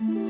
you